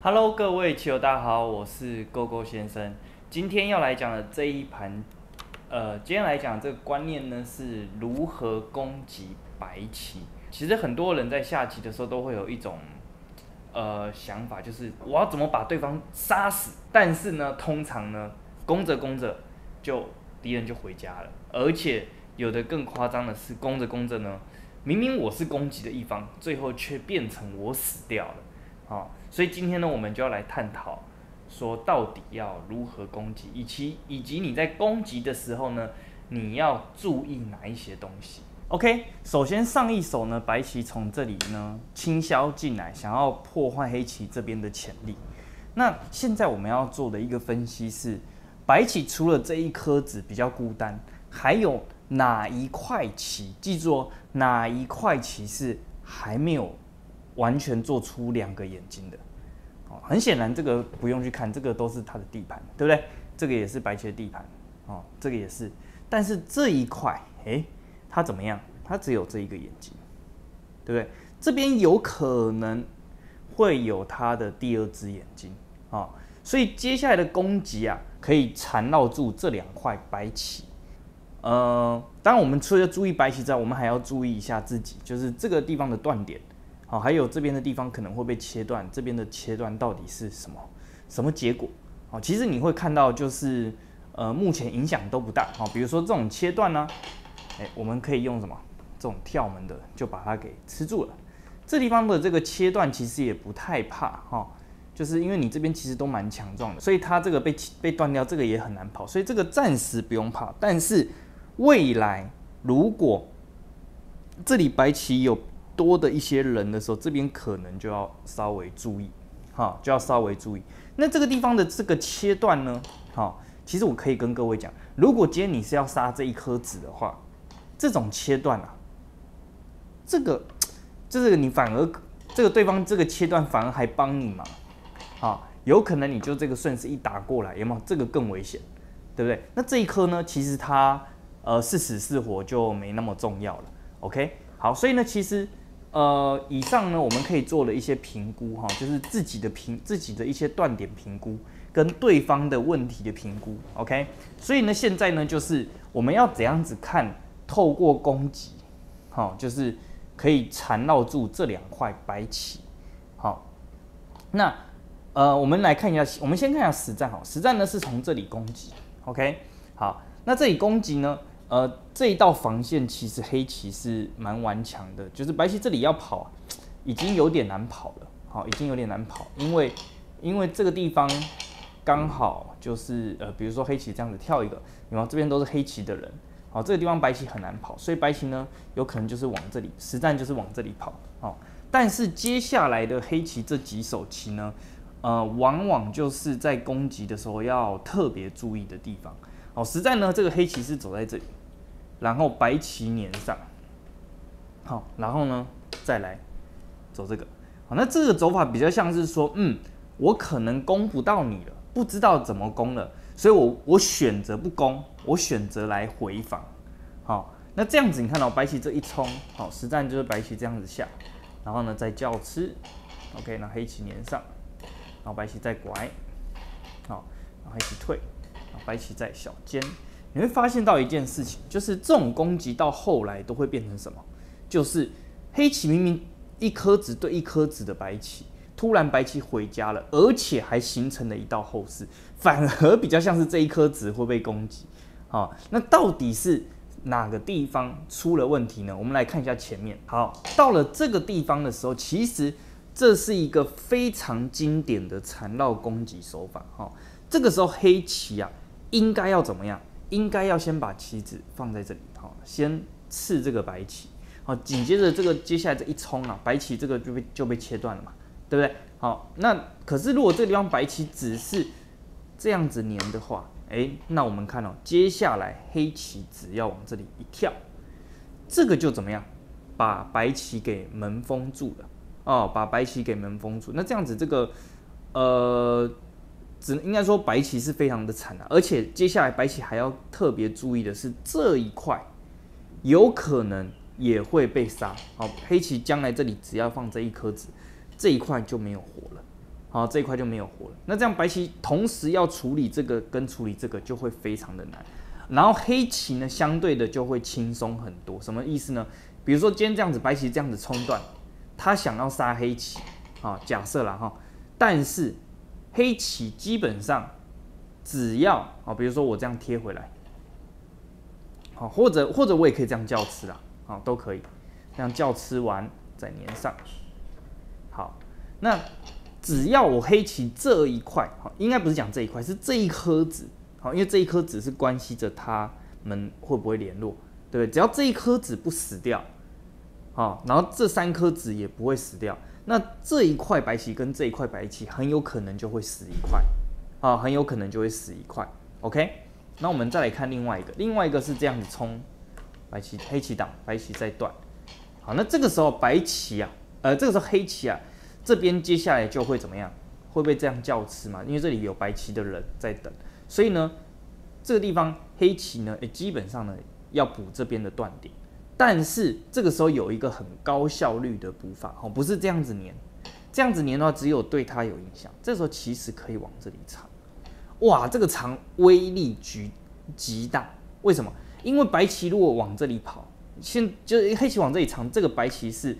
Hello，各位棋友，大家好，我是勾勾先生。今天要来讲的这一盘，呃，今天来讲这个观念呢，是如何攻击白棋。其实很多人在下棋的时候都会有一种呃想法，就是我要怎么把对方杀死。但是呢，通常呢，攻着攻着就敌人就回家了，而且有的更夸张的是，攻着攻着呢，明明我是攻击的一方，最后却变成我死掉了。好，所以今天呢，我们就要来探讨，说到底要如何攻击，以及以及你在攻击的时候呢，你要注意哪一些东西。OK，首先上一手呢，白棋从这里呢轻销进来，想要破坏黑棋这边的潜力。那现在我们要做的一个分析是，白棋除了这一颗子比较孤单，还有哪一块棋？记住哦，哪一块棋是还没有？完全做出两个眼睛的，哦，很显然这个不用去看，这个都是他的地盘，对不对？这个也是白棋的地盘，哦，这个也是。但是这一块，诶，它怎么样？它只有这一个眼睛，对不对？这边有可能会有它的第二只眼睛，啊，所以接下来的攻击啊，可以缠绕住这两块白棋。呃，当然我们除了注意白棋之外，我们还要注意一下自己，就是这个地方的断点。好，还有这边的地方可能会被切断，这边的切断到底是什么？什么结果？好，其实你会看到，就是呃，目前影响都不大。好，比如说这种切断呢，哎，我们可以用什么？这种跳门的就把它给吃住了。这地方的这个切断其实也不太怕哈，就是因为你这边其实都蛮强壮的，所以它这个被被断掉，这个也很难跑，所以这个暂时不用怕。但是未来如果这里白棋有。多的一些人的时候，这边可能就要稍微注意，哈，就要稍微注意。那这个地方的这个切断呢，好，其实我可以跟各位讲，如果今天你是要杀这一颗子的话，这种切断啊，这个，这个你反而这个对方这个切断反而还帮你嘛，好，有可能你就这个顺势一打过来，有没有？这个更危险，对不对？那这一颗呢，其实它呃是死是活就没那么重要了。OK，好，所以呢，其实。呃，以上呢，我们可以做了一些评估哈，就是自己的评自己的一些断点评估，跟对方的问题的评估，OK。所以呢，现在呢，就是我们要怎样子看，透过攻击，好，就是可以缠绕住这两块白棋，好。那呃，我们来看一下，我们先看一下实战，哈，实战呢是从这里攻击，OK。好，那这里攻击呢？呃，这一道防线其实黑棋是蛮顽强的，就是白棋这里要跑，已经有点难跑了。好，已经有点难跑，因为因为这个地方刚好就是呃，比如说黑棋这样子跳一个，然后这边都是黑棋的人，好，这个地方白棋很难跑，所以白棋呢有可能就是往这里实战就是往这里跑。好，但是接下来的黑棋这几手棋呢，呃，往往就是在攻击的时候要特别注意的地方。好，实战呢这个黑棋是走在这里。然后白棋粘上，好，然后呢，再来走这个，好，那这个走法比较像是说，嗯，我可能攻不到你了，不知道怎么攻了，所以我我选择不攻，我选择来回防，好，那这样子你看到白棋这一冲，好，实战就是白棋这样子下，然后呢再叫吃，OK，那黑棋粘上，然后白棋再拐，好，然后黑棋退，然后白棋再小尖。你会发现到一件事情，就是这种攻击到后来都会变成什么？就是黑棋明明一颗子对一颗子的白棋，突然白棋回家了，而且还形成了一道后势，反而比较像是这一颗子会被攻击。好，那到底是哪个地方出了问题呢？我们来看一下前面。好，到了这个地方的时候，其实这是一个非常经典的缠绕攻击手法。哈，这个时候黑棋啊，应该要怎么样？应该要先把棋子放在这里，好，先刺这个白棋，好，紧接着这个接下来这一冲啊，白棋这个就被就被切断了嘛，对不对？好，那可是如果这个地方白棋只是这样子粘的话，哎，那我们看哦，接下来黑棋只要往这里一跳，这个就怎么样？把白棋给门封住了，哦，把白棋给门封住，那这样子这个，呃。只应该说白棋是非常的惨啊，而且接下来白棋还要特别注意的是这一块有可能也会被杀。好，黑棋将来这里只要放这一颗子，这一块就没有活了。好，这一块就没有活了。那这样白棋同时要处理这个跟处理这个就会非常的难。然后黑棋呢，相对的就会轻松很多。什么意思呢？比如说今天这样子，白棋这样子冲断，他想要杀黑棋，啊，假设了哈，但是黑棋基本上只要啊，比如说我这样贴回来，好，或者或者我也可以这样叫吃啊，好，都可以，这样叫吃完再粘上。好，那只要我黑棋这一块，好，应该不是讲这一块，是这一颗子，好，因为这一颗子是关系着他们会不会联络，对不对？只要这一颗子不死掉。好，然后这三颗子也不会死掉，那这一块白棋跟这一块白棋很有可能就会死一块，啊，很有可能就会死一块。OK，那我们再来看另外一个，另外一个是这样子冲，白棋黑棋挡，白棋再断。好，那这个时候白棋啊，呃，这个时候黑棋啊，这边接下来就会怎么样？会被这样叫吃嘛？因为这里有白棋的人在等，所以呢，这个地方黑棋呢，诶，基本上呢要补这边的断点。但是这个时候有一个很高效率的补法，哦，不是这样子粘，这样子粘的话，只有对它有影响。这时候其实可以往这里藏，哇，这个藏威力极极大。为什么？因为白棋如果往这里跑，现就是黑棋往这里藏，这个白棋是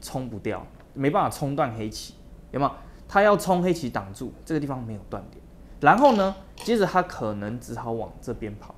冲不掉，没办法冲断黑棋，有没有？他要冲黑棋挡住，这个地方没有断点。然后呢，接着他可能只好往这边跑。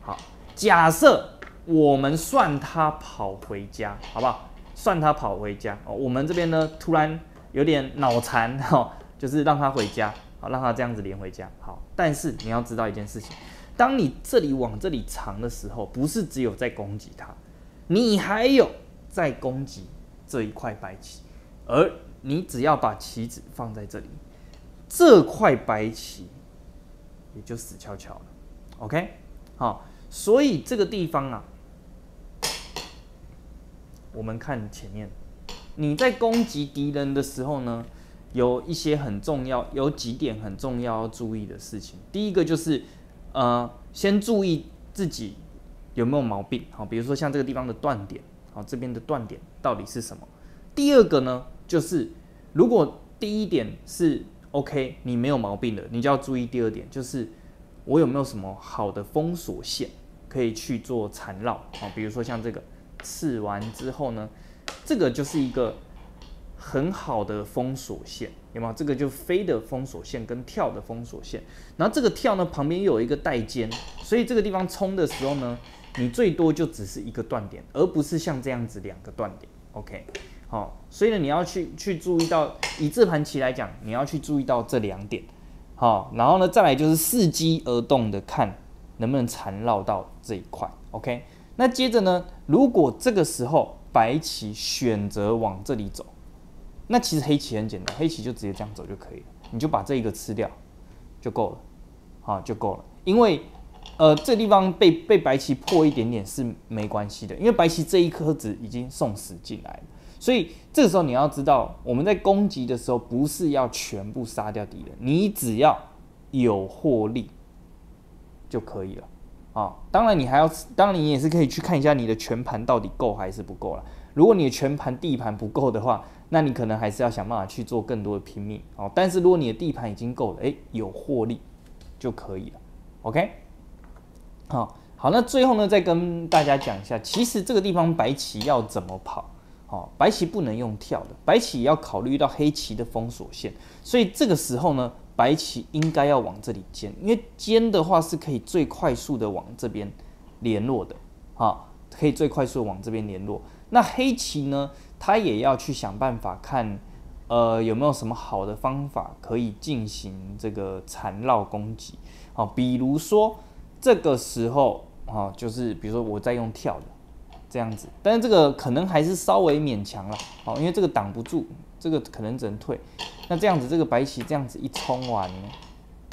好，假设。我们算他跑回家，好不好？算他跑回家哦。我们这边呢，突然有点脑残哈，就是让他回家，好，让他这样子连回家。好，但是你要知道一件事情，当你这里往这里藏的时候，不是只有在攻击他，你还有在攻击这一块白棋，而你只要把棋子放在这里，这块白棋也就死翘翘了。OK，好，所以这个地方啊。我们看前面，你在攻击敌人的时候呢，有一些很重要，有几点很重要要注意的事情。第一个就是，呃，先注意自己有没有毛病，好，比如说像这个地方的断点，好，这边的断点到底是什么？第二个呢，就是如果第一点是 OK，你没有毛病的，你就要注意第二点，就是我有没有什么好的封锁线可以去做缠绕，好，比如说像这个。刺完之后呢，这个就是一个很好的封锁线，有没有？这个就飞的封锁线跟跳的封锁线，然后这个跳呢旁边又有一个带尖，所以这个地方冲的时候呢，你最多就只是一个断点，而不是像这样子两个断点。OK，好，所以呢你要去去注意到，以这盘棋来讲，你要去注意到这两点，好，然后呢再来就是伺机而动的看能不能缠绕到这一块。OK。那接着呢？如果这个时候白棋选择往这里走，那其实黑棋很简单，黑棋就直接这样走就可以了，你就把这一个吃掉就够了，好就够了。因为呃这地方被被白棋破一点点是没关系的，因为白棋这一颗子已经送死进来了，所以这个时候你要知道，我们在攻击的时候不是要全部杀掉敌人，你只要有获利就可以了。啊，当然你还要，当然你也是可以去看一下你的全盘到底够还是不够了。如果你的全盘地盘不够的话，那你可能还是要想办法去做更多的拼命哦。但是如果你的地盘已经够了，诶，有获利就可以了。OK，好，好，那最后呢，再跟大家讲一下，其实这个地方白棋要怎么跑？哦，白棋不能用跳的，白棋要考虑到黑棋的封锁线，所以这个时候呢。白棋应该要往这里尖，因为尖的话是可以最快速的往这边联络的，啊，可以最快速的往这边联络。那黑棋呢，它也要去想办法看，呃，有没有什么好的方法可以进行这个缠绕攻击，好，比如说这个时候，啊，就是比如说我在用跳的。这样子，但是这个可能还是稍微勉强了，好，因为这个挡不住，这个可能只能退。那这样子，这个白棋这样子一冲完，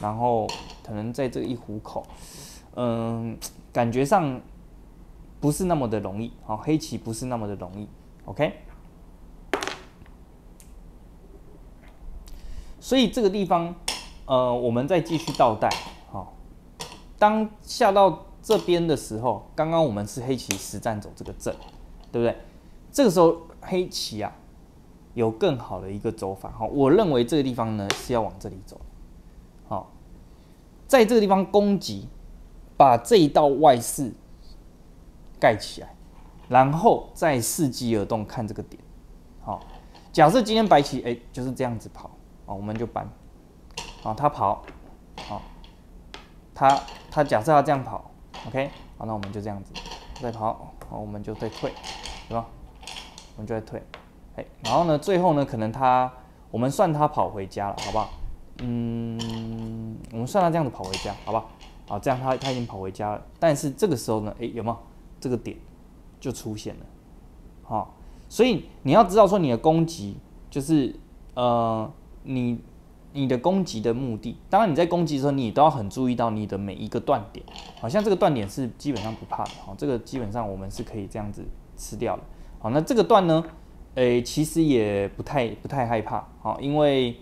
然后可能在这一虎口，嗯，感觉上不是那么的容易，好，黑棋不是那么的容易，OK。所以这个地方，呃，我们再继续倒带，好，当下到。这边的时候，刚刚我们是黑棋实战走这个阵，对不对？这个时候黑棋啊，有更好的一个走法。好，我认为这个地方呢是要往这里走。好，在这个地方攻击，把这一道外势盖起来，然后再伺机而动，看这个点。好，假设今天白棋哎就是这样子跑，啊，我们就搬。啊，他跑，好，他他假设他这样跑，OK，好，那我们就这样子再跑，好，我们就再退，对吧？我们就再退，哎，然后呢，最后呢，可能他我们算他跑回家了，好不好？嗯，我们算他这样子跑回家，好不？好，好这样他他已经跑回家了，但是这个时候呢，哎，有没有这个点就出现了？好，所以你要知道说你的攻击就是呃，你你的攻击的目的，当然你在攻击的时候，你都要很注意到你的每一个断点，好像这个断点是基本上不怕的，好，这个基本上我们是可以这样子吃掉的，好，那这个段呢，诶，其实也不太不太害怕，好，因为。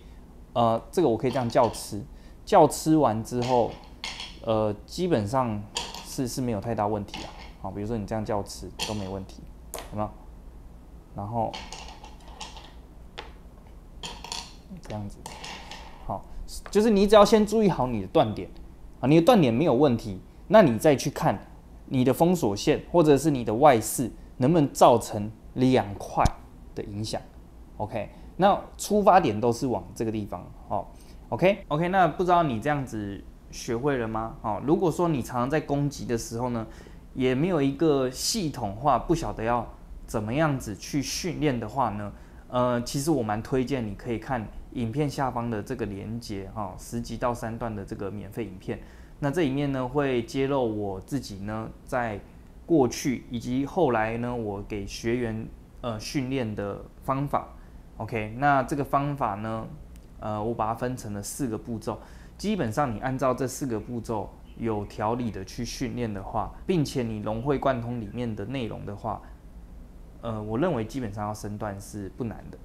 呃，这个我可以这样叫吃，叫吃完之后，呃，基本上是是没有太大问题啊。好，比如说你这样叫吃都没问题，有没有？然后这样子，好，就是你只要先注意好你的断点啊，你的断点没有问题，那你再去看你的封锁线或者是你的外势能不能造成两块的影响，OK。那出发点都是往这个地方，哦，OK OK，那不知道你这样子学会了吗？哦，如果说你常常在攻击的时候呢，也没有一个系统化，不晓得要怎么样子去训练的话呢，呃，其实我蛮推荐你可以看影片下方的这个连接，哈，十集到三段的这个免费影片，那这里面呢会揭露我自己呢在过去以及后来呢我给学员呃训练的方法。OK，那这个方法呢？呃，我把它分成了四个步骤。基本上，你按照这四个步骤有条理的去训练的话，并且你融会贯通里面的内容的话，呃，我认为基本上要升段是不难的。